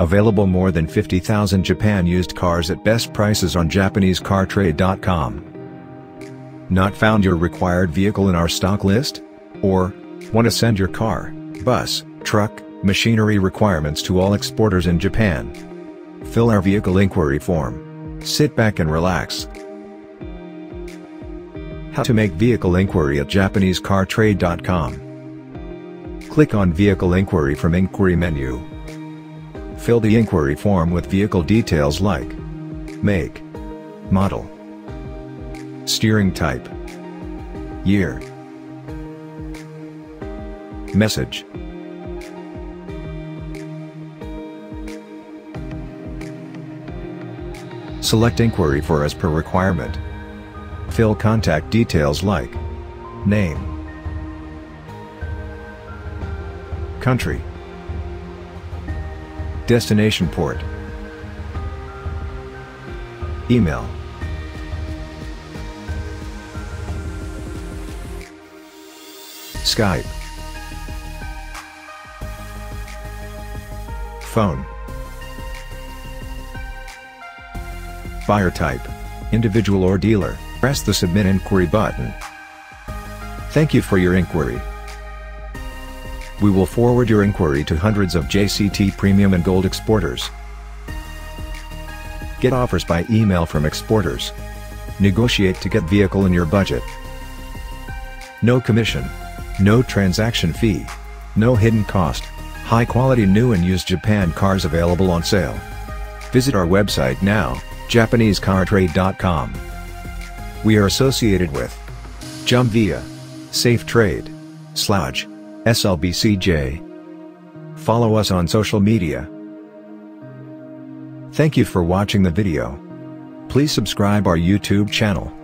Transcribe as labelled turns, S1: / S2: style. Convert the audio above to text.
S1: Available more than 50,000 Japan used cars at best prices on JapaneseCarTrade.com. Not found your required vehicle in our stock list? Or, want to send your car, bus, truck, machinery requirements to all exporters in Japan? Fill our vehicle inquiry form. Sit back and relax. How to make vehicle inquiry at JapaneseCarTrade.com. Click on Vehicle Inquiry from Inquiry menu. Fill the inquiry form with vehicle details like make, model, steering type, year, message. Select inquiry for as per requirement. Fill contact details like name, country, destination port, email, Skype, phone, buyer type, individual or dealer. Press the Submit Inquiry button. Thank you for your inquiry. We will forward your inquiry to hundreds of JCT Premium and Gold exporters. Get offers by email from exporters. Negotiate to get vehicle in your budget. No commission. No transaction fee. No hidden cost. High quality new and used Japan cars available on sale. Visit our website now, JapaneseCarTrade.com. We are associated with JUMVEA, Safe Trade, Sludge, SLBCJ. Follow us on social media. Thank you for watching the video. Please subscribe our YouTube channel.